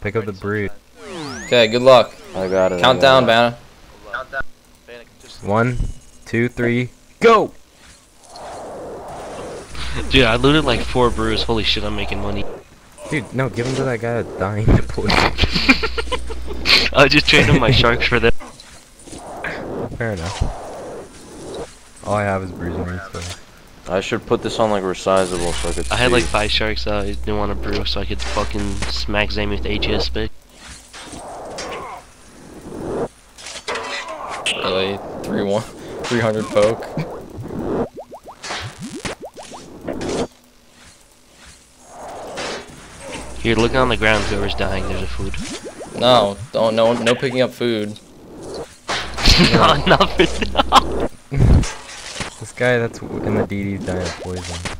Pick up the brood. Okay, good luck. I got it. I Count got down, it. Banner. Countdown. One, two, three, go! Dude, I looted like four brews. Holy shit, I'm making money. Dude, no, give him to that guy that's dying to poison. I just traded my sharks for them. Fair enough. All I have is bruising me, so. I should put this on like resizable so I could. I had like five sharks. Uh, I didn't want to brew, so I could fucking smack Zamy with HS spec. Really, three one, 300 poke. Here, look on the ground. Whoever's dying, there's a food. No, don't, no, no picking up food. no, not for now. This guy that's in the DD's dying of poison.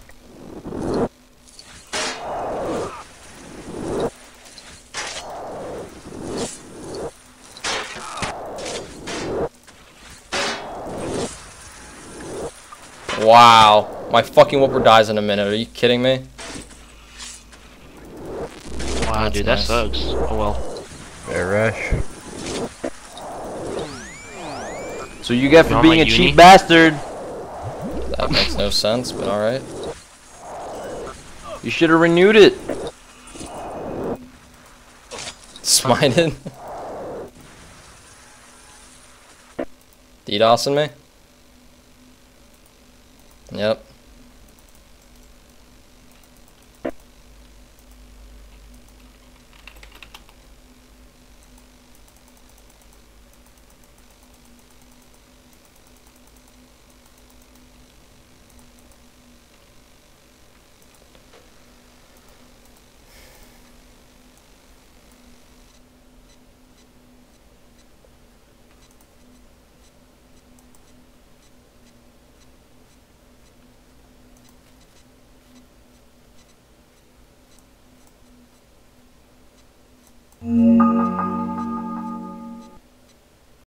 Wow, my fucking whooper dies in a minute. Are you kidding me? Wow, That's dude, nice. that sucks. Oh well. Fair rush. So you get for being a uni? cheap bastard. That makes no sense, but alright. You should have renewed it. Smited. DDoSing me? Yep.